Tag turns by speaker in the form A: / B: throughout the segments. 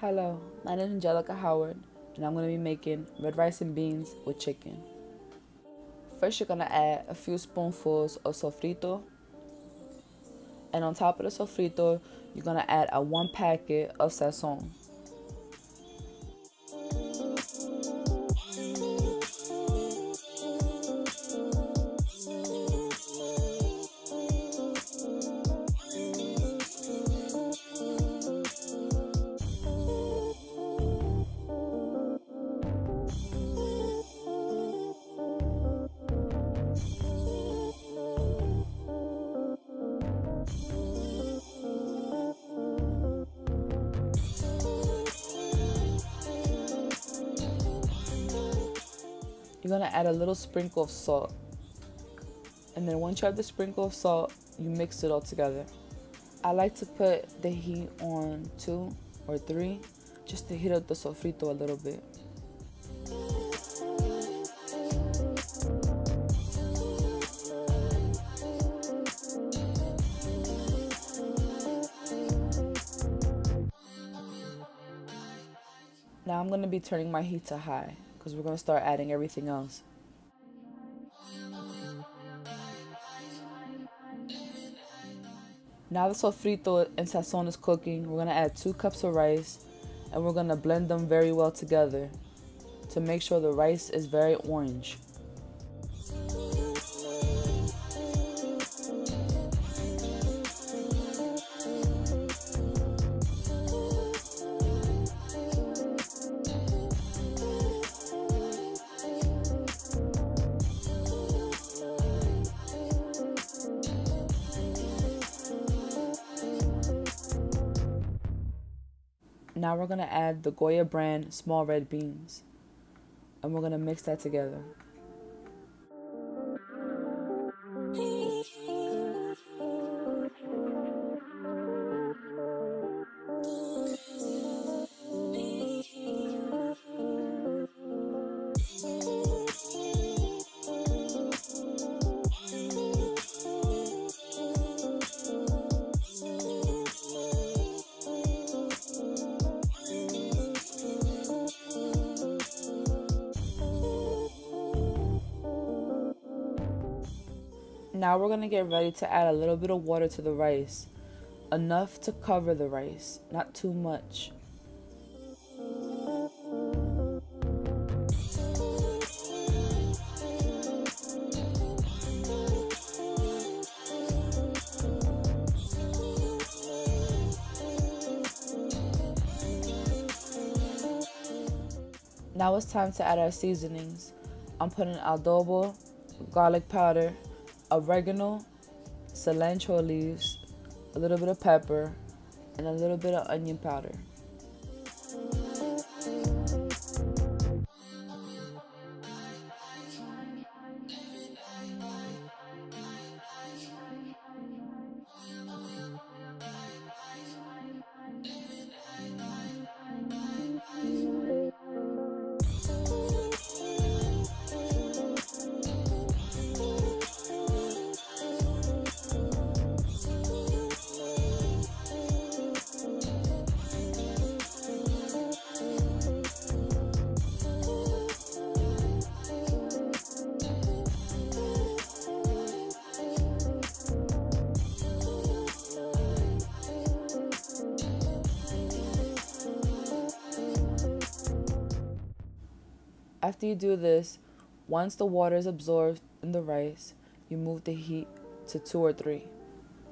A: Hello, my name is Angelica Howard, and I'm going to be making red rice and beans with chicken. First, you're going to add a few spoonfuls of sofrito, and on top of the sofrito, you're going to add a one packet of sazon. You're gonna add a little sprinkle of salt. And then once you have the sprinkle of salt, you mix it all together. I like to put the heat on two or three just to heat up the sofrito a little bit. Now I'm to be turning my heat to high because we're going to start adding everything else. Now the sofrito and sazon is cooking, we're going to add 2 cups of rice and we're going to blend them very well together to make sure the rice is very orange. Now we're going to add the Goya brand small red beans. And we're going to mix that together. Now we're going to get ready to add a little bit of water to the rice. Enough to cover the rice, not too much. Now it's time to add our seasonings. I'm putting adobo, garlic powder, oregano, cilantro leaves, a little bit of pepper, and a little bit of onion powder. After you do this, once the water is absorbed in the rice, you move the heat to 2 or 3.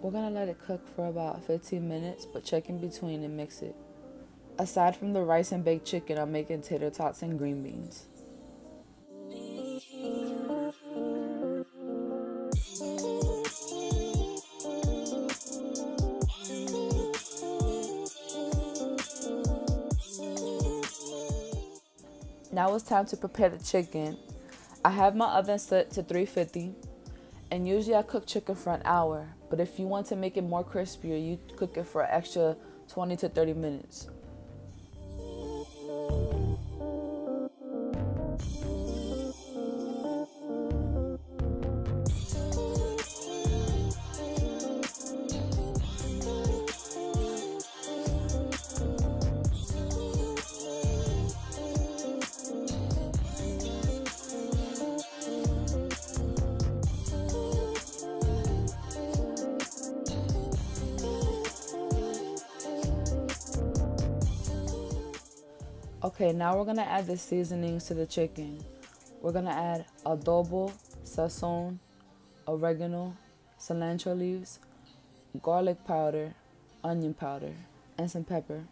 A: We're to let it cook for about 15 minutes, but check in between and mix it. Aside from the rice and baked chicken, I'm making tater tots and green beans. Now it's time to prepare the chicken. I have my oven set to 350 and usually I cook chicken for an hour, but if you want to make it more crispier, you cook it for an extra 20 to 30 minutes. Okay, now we're gonna add the seasonings to the chicken. We're gonna add adobo, sazon, oregano, cilantro leaves, garlic powder, onion powder, and some pepper.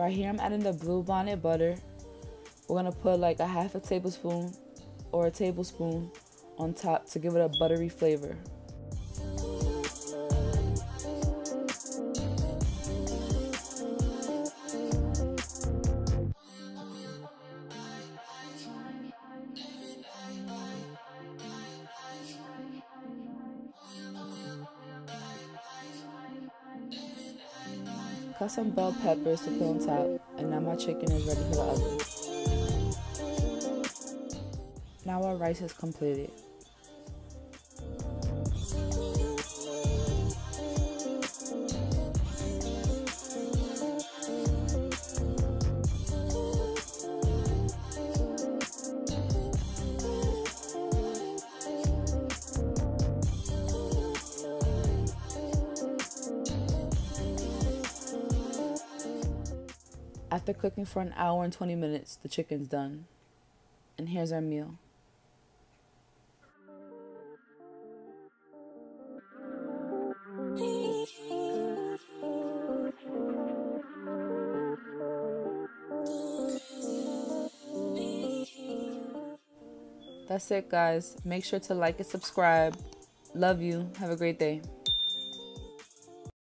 A: Right here, I'm adding the blue bonnet butter. We're gonna put like a half a tablespoon or a tablespoon on top to give it a buttery flavor. Cut some bell peppers to put on top, and now my chicken is ready for the oven. Now our rice is completed. After cooking for an hour and 20 minutes, the chicken's done. And here's our meal. That's it, guys. Make sure to like and subscribe. Love you. Have a great day.